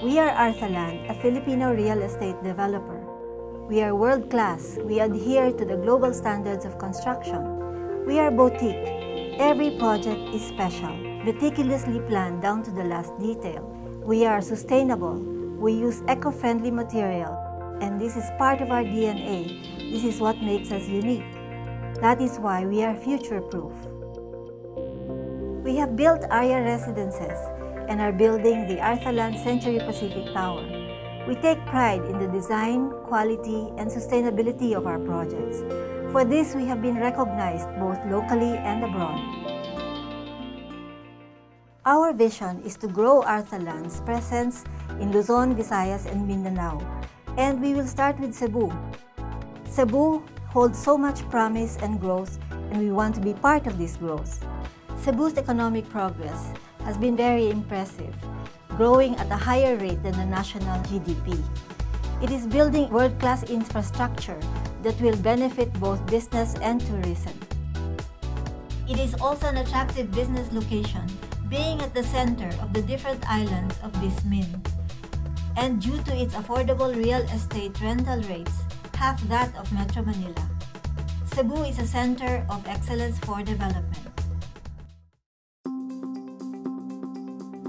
We are Arthaland, a Filipino real estate developer. We are world class. We adhere to the global standards of construction. We are boutique. Every project is special, meticulously planned down to the last detail. We are sustainable. We use eco-friendly material, and this is part of our DNA. This is what makes us unique. That is why we are future-proof. We have built Aria residences and are building the Arthaland Century Pacific Tower. We take pride in the design, quality, and sustainability of our projects. For this, we have been recognized both locally and abroad. Our vision is to grow Arthaland's presence in Luzon, Visayas, and Mindanao, and we will start with Cebu. Cebu holds so much promise and growth, and we want to be part of this growth. Cebu's economic progress has been very impressive, growing at a higher rate than the national GDP. It is building world-class infrastructure that will benefit both business and tourism. It is also an attractive business location, being at the center of the different islands of VisMin. And due to its affordable real estate rental rates, half that of Metro Manila. Cebu is a center of excellence for development.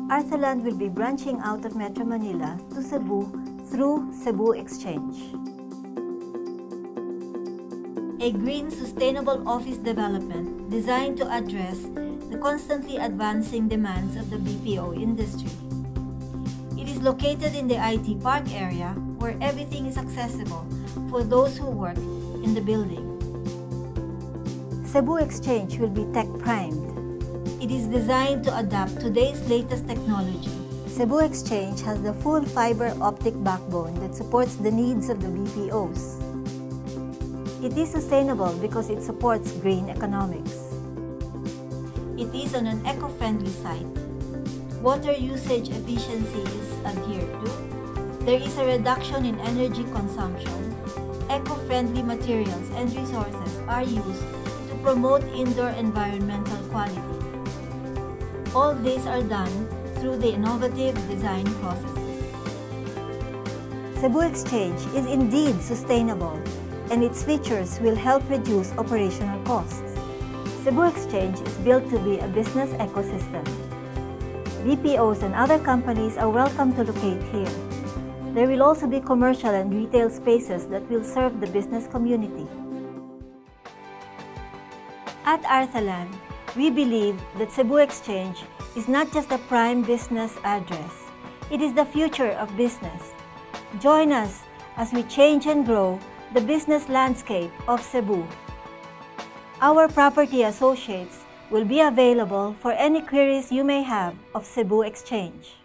Arthaland will be branching out of Metro Manila to Cebu through Cebu Exchange. A green sustainable office development designed to address the constantly advancing demands of the BPO industry. It is located in the IT park area where everything is accessible for those who work in the building. Cebu Exchange will be tech primed it is designed to adapt today's latest technology. Cebu Exchange has the full fiber optic backbone that supports the needs of the BPOs. It is sustainable because it supports green economics. It is on an eco-friendly site. Water usage efficiency is adhered to. There is a reduction in energy consumption. Eco-friendly materials and resources are used to promote indoor environmental quality. All these are done through the innovative design processes. Cebu Exchange is indeed sustainable and its features will help reduce operational costs. Cebu Exchange is built to be a business ecosystem. BPOs and other companies are welcome to locate here. There will also be commercial and retail spaces that will serve the business community. At Arthaland, we believe that Cebu Exchange is not just a prime business address. It is the future of business. Join us as we change and grow the business landscape of Cebu. Our property associates will be available for any queries you may have of Cebu Exchange.